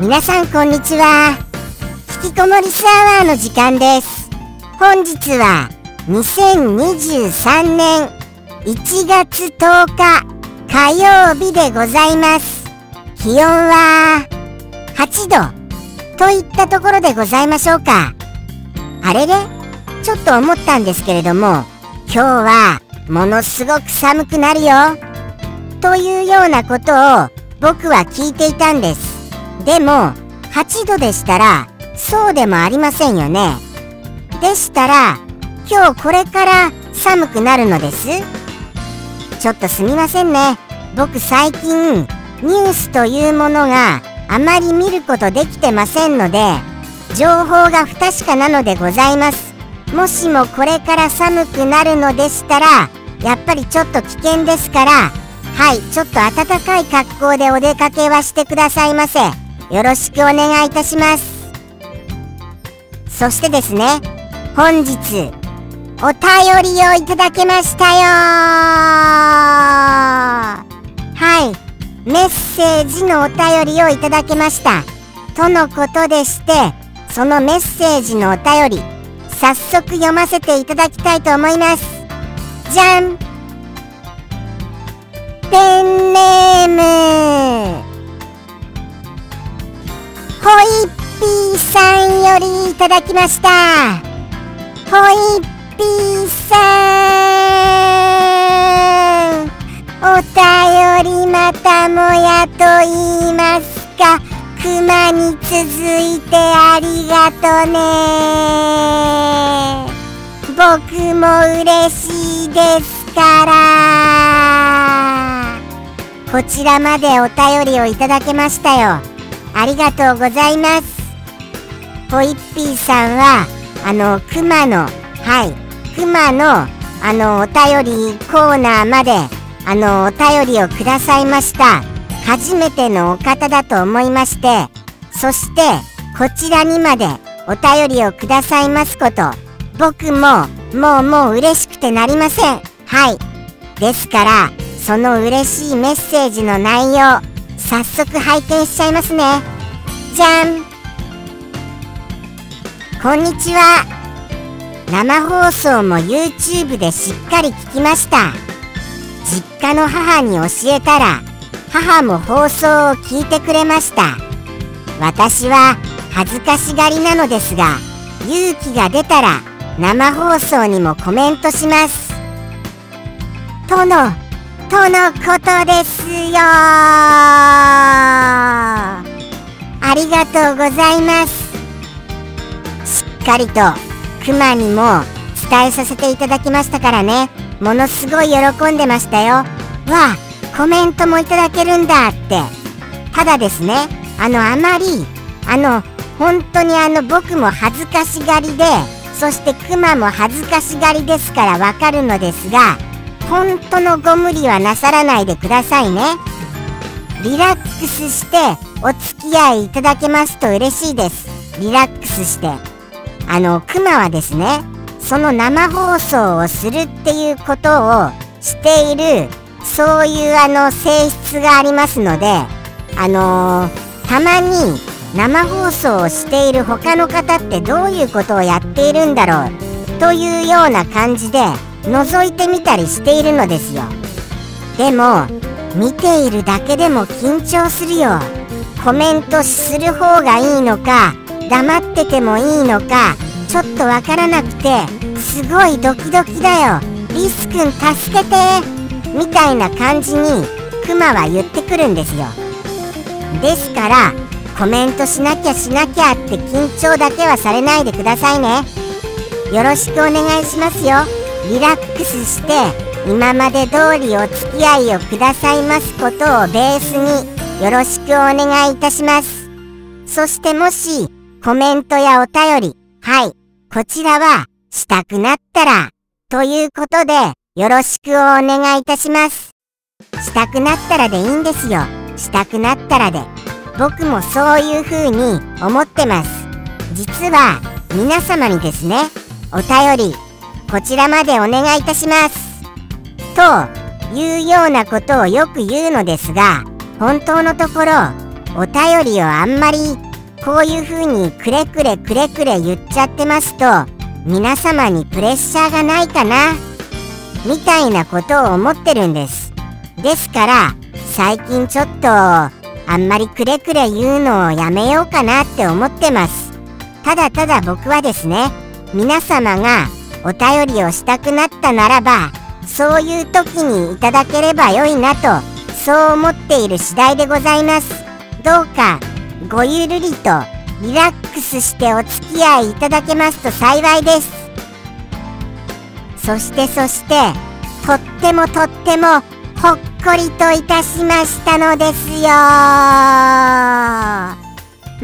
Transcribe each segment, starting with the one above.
皆さんこんにちは。引きこもりスアワーの時間です。本日は2023年1月10日火曜日でございます。気温は8度といったところでございましょうか。あれれちょっと思ったんですけれども今日はものすごく寒くなるよ。というようなことを僕は聞いていたんです。でも8度でしたらそうでもありませんよね。でしたら今日これから寒くなるのです。ちょっとすみませんね。僕最近ニュースというものがあまり見ることできてませんので情報が不確かなのでございます。もしもこれから寒くなるのでしたらやっぱりちょっと危険ですからはいちょっと暖かい格好でお出かけはしてくださいませ。よろしくお願いいたします。そしてですね本日お便りをいただけましたよ。はい。メッセージのお便りをいただけました。とのことでしてそのメッセージのお便り早速読ませていただきたいと思います。じゃん。ペンネーム。ホイッピーさんよりいただきました。ホイッピーさん。お便りまたもやと言いますか。クマに続いてありがとね。僕も嬉しいですから。こちらまでお便りをいただけましたよ。ありがとうございます。ホイッピーさんはあのクマのはい。クマのあのお便りコーナーまであのお便りをくださいました。初めてのお方だと思いましてそしてこちらにまでお便りをくださいますこと僕ももうもう嬉しくてなりません。はい。ですからその嬉しいメッセージの内容早速拝見しちゃいますね。じゃん。こんにちは。生放送も YouTube でしっかり聞きました。実家の母に教えたら母も放送を聞いてくれました。私は恥ずかしがりなのですが勇気が出たら生放送にもコメントします。とのとのことですよ。ありがとうございます。しっかりとクマにも伝えさせていただきましたからね。ものすごい喜んでましたよ。わあコメントもいただけるんだって。ただですねあのあまりあの本当にあの僕も恥ずかしがりでそしてクマも恥ずかしがりですからわかるのですが本当のご無理はなさらないでくださいね。リラックスしてお付き合いいただけますと嬉しいです。リラックスして。あのクマはですねその生放送をするっていうことをしているそういうあの性質がありますのであのー、たまに生放送をしている他の方ってどういうことをやっているんだろうというような感じで覗いてみたりしているのですよ。でも見ているだけでも緊張するよ。コメントする方がいいのか黙っててもいいのかちょっとわからなくてすごいドキドキだよ。リスくん助けてみたいな感じにクマは言ってくるんですよ。ですからコメントしなきゃしなきゃって緊張だけはされないでくださいね。よろしくお願いしますよ。リラックスして今まで通りお付き合いをくださいますことをベースによろしくお願いいたします。そしてもしコメントやお便り。はい。こちらはしたくなったらということでよろしくお願いいたします。したくなったらでいいんですよ。したくなったらで。僕もそういう風に思ってます。実は皆様にですねお便りこちらまでお願いいたします。というようなことをよく言うのですが本当のところお便りをあんまりこういう風にくれくれくれくれ言っちゃってますと皆様にプレッシャーがないかなみたいなことを思ってるんです。ですから最近ちょっとあんまりくれくれ言うのをやめようかなって思ってます。ただただ僕はですね皆様がお便りをしたくなったならばそういう時にいただければよいなとそう思っている次第でございます。どうかごゆるりとリラックスしてお付き合いいただけますと幸いです。そしてそしてとってもとってもほっこりといたしましたのですよ。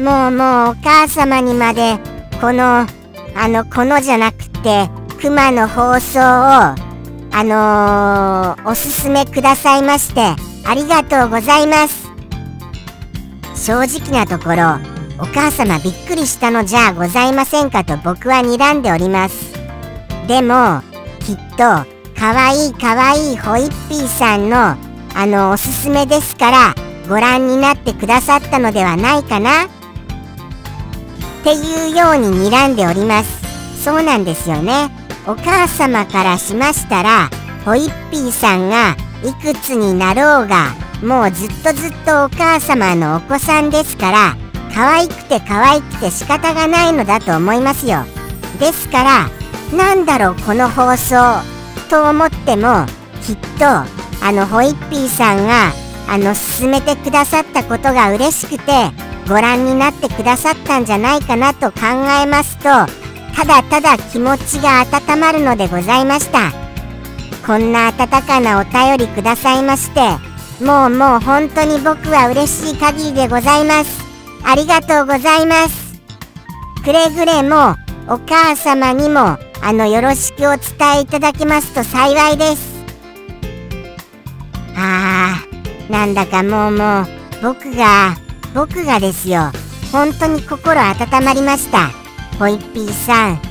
もうもうお母様にまでこのあのこのじゃなくてクマの放送をあのー、おすすめくださいましてありがとうございます。正直なところお母様びっくりしたのじゃございませんかと僕は睨んでおります。でもきっとかわいいかわいいホイッピーさんのあのおすすめですからご覧になってくださったのではないかな。っていうように睨んでおります。そうなんですよね。お母様からしましたらホイッピーさんがいくつになろうがもうずっとずっとお母様のお子さんですから可愛くて可愛くて仕方がないのだと思いますよ。ですからなんだろうこの放送と思ってもきっとあのホイッピーさんがあの勧めてくださったことが嬉しくてご覧になってくださったんじゃないかなと考えますとただただ気持ちが温まるのでございました。こんな温かなお便りくださいましてもうもう本当に僕は嬉しい限りでございます。ありがとうございます。くれぐれもお母様にもあのよろしくお伝えいただけますと幸いです。あーなんだかもうもう僕が僕がですよ。本当に心温まりました。ホイッピーさん。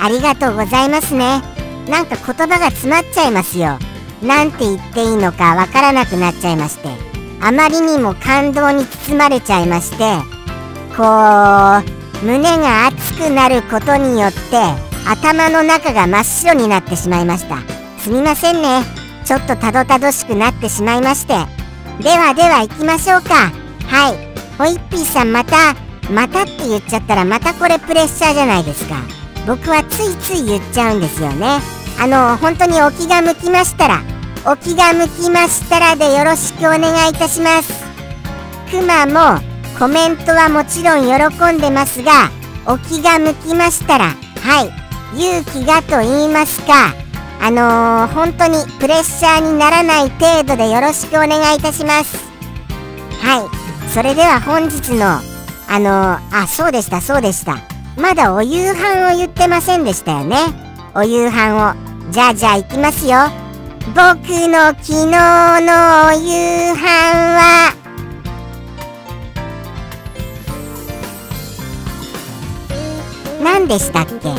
ありがとうございますね。なんか言葉が詰まっちゃいますよ。なんて言っていいのかわからなくなっちゃいまして。あまりにも感動に包まれちゃいまして。こう胸が熱くなることによって頭の中が真っ白になってしまいました。すみませんね。ちょっとたどたどしくなってしまいまして。ではでは行きましょうか。はい。ホイッピーさんまたまたって言っちゃったらまたこれプレッシャーじゃないですか。僕はついつい言っちゃうんですよね。あの本当にお気が向きましたらお気が向きましたらでよろしくお願いいたします。くまもコメントはもちろん喜んでますがお気が向きましたらはい勇気がと言いますかあのー、本当にプレッシャーにならない程度でよろしくお願いいたします。はいそれでは本日のあの、あそうでしたそうでした。まだお夕飯を言ってませんでしたよね。お夕飯を。じゃあじゃあ行きますよ。僕の昨日のお夕飯は。何でしたっけ？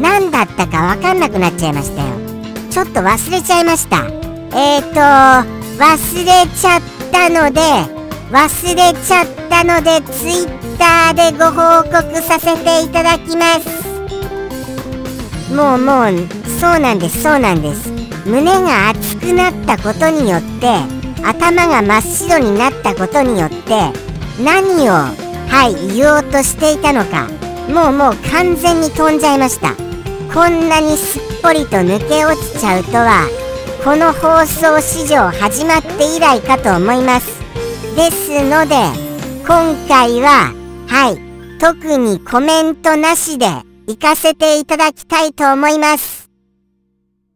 何だったか分かんなくなっちゃいましたよ。ちょっと忘れちゃいました。えーと忘れちゃったので忘れちゃったので Twitter でご報告させていただきます。もうもうそうなんですそうなんです。胸が熱くなったことによって頭が真っ白になったことによって何をはい言おうとしていたのかもうもう完全に飛んじゃいました。こんなにすっぽりと抜け落ちちゃうとはこの放送史上始まって以来かと思いますですので今回ははい特にコメントなしで行かせていただきたいと思います。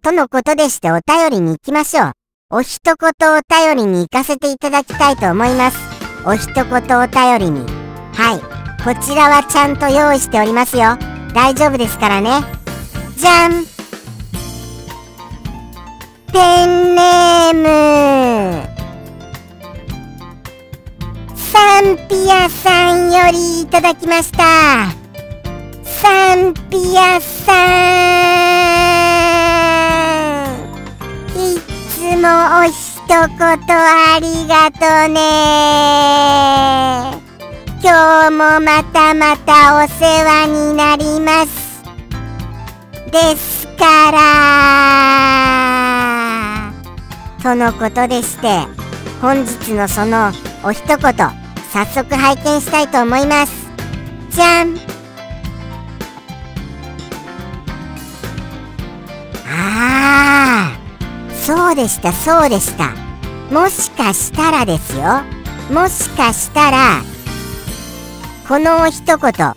とのことでしてお便りに行きましょう。お一言お便りに行かせていただきたいと思います。お一言お便りに。はい。こちらはちゃんと用意しておりますよ。大丈夫ですからね。じゃん。ペンネーム。サンピアさんよりいただきました。サンピアさんいつもお一言ありがとね。今日もまたまたお世話になります。ですから。とのことでして本日のそのお一言。早速拝見したいと思います。じゃん。ああそうでしたそうでした。もしかしたらですよ。もしかしたらこの一言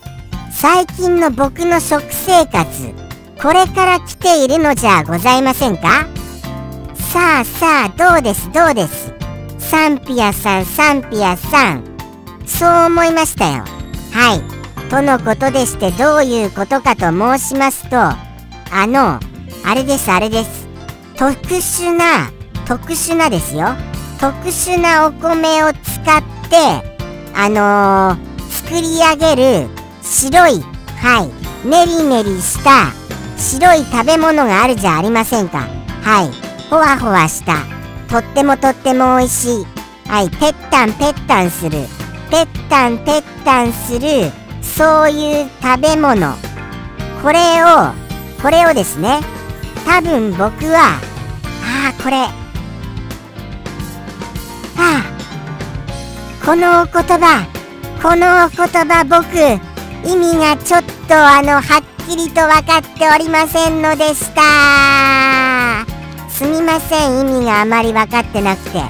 最近の僕の食生活これから来ているのじゃございませんか？さあさあどうですどうです？サンピアさんサンピアさん。そう思いましたよ。はい。とのことでしてどういうことかと申しますとあのあれですあれです。特殊な特殊なですよ。特殊なお米を使ってあのー、作り上げる白いはい。ねりねりした白い食べ物があるじゃありませんか。はい。ほわほわした。とってもとっても美味しい。はい。ぺったんぺったんする。ぺったんぺったんするそういう食べ物。これをこれをですね多分僕はああこれ。ああこのお言葉このお言葉僕意味がちょっとあのはっきりと分かっておりませんのでした。すみません意味があまり分かってなくて。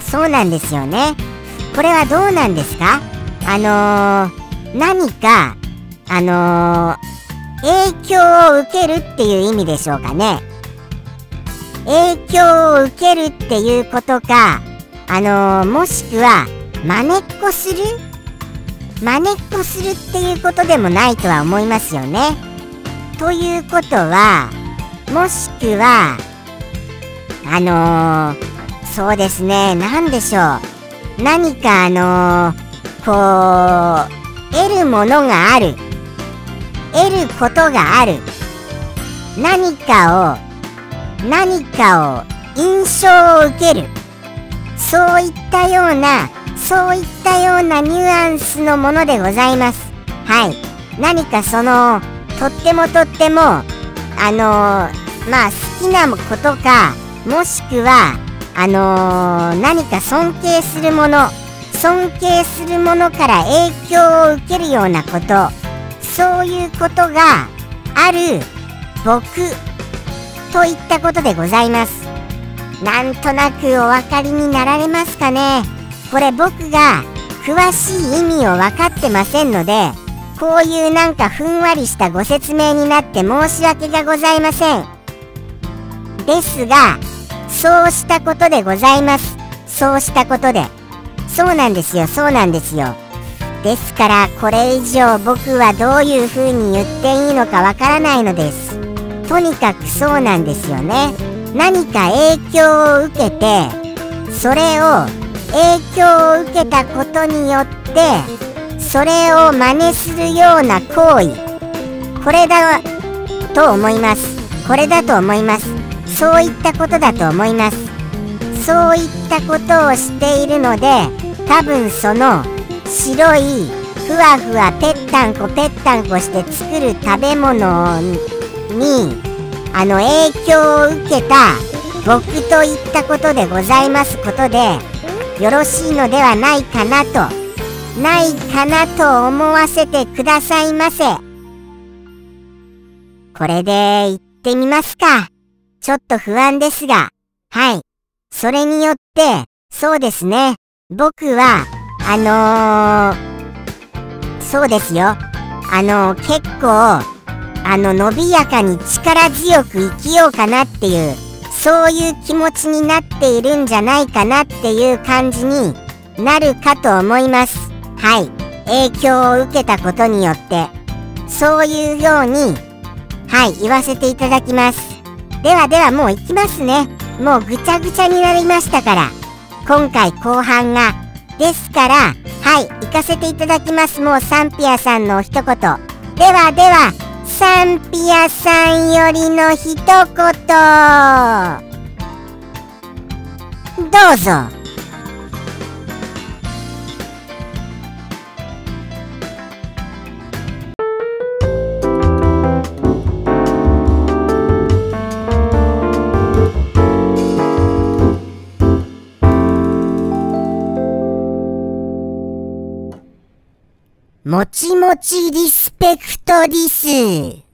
そうなんですよね。これはどうなんですか？あのー、何かあのー、影響を受けるっていう意味でしょうかね。影響を受けるっていうことかあのー、もしくはまねっこする？まねっこするっていうことでもないとは思いますよね。ということはもしくはあの、そうですね。何でしょう。何かあのー、こう得るものがある。得ることがある。何かを何かを印象を受ける。そういったようなそういったようなニュアンスのものでございます。はい。何かそのとってもとってもあのー、まあ好きなことかもしくはあのー、何か尊敬するもの尊敬するものから影響を受けるようなことそういうことがある僕といったことでございます。なんとなくお分かりになられますかね。これ僕が詳しい意味を分かってませんのでこういうなんかふんわりしたご説明になって申し訳がございません。ですがそうしたことでございます。そうしたことで。そうなんですよ。そうなんですよ。ですからこれ以上僕はどういう風に言っていいのかわからないのです。とにかくそうなんですよね。何か影響を受けてそれを影響を受けたことによってそれを真似するような行為。これだと思います。これだと思います。そういったことだと思います。そういったことをしているので多分その白いふわふわぺったんこぺったんこして作る食べ物にあの影響を受けた僕といったことでございますことでよろしいのではないかなとないかなと思わせてくださいませ。これで行ってみますか。ちょっと不安ですがはい。それによってそうですね。僕はあのー、そうですよ。あのー、結構あの伸びやかに力強く生きようかなっていうそういう気持ちになっているんじゃないかなっていう感じになるかと思います。はい。影響を受けたことによってそういうようにはい言わせていただきます。ではではもう行きますね。もうぐちゃぐちゃになりましたから。今回後半がですから。はい行かせていただきます。もうサンピアさんのお一言。ではではサンピアさんよりの一言。どうぞ。もちもちリスペクトリス。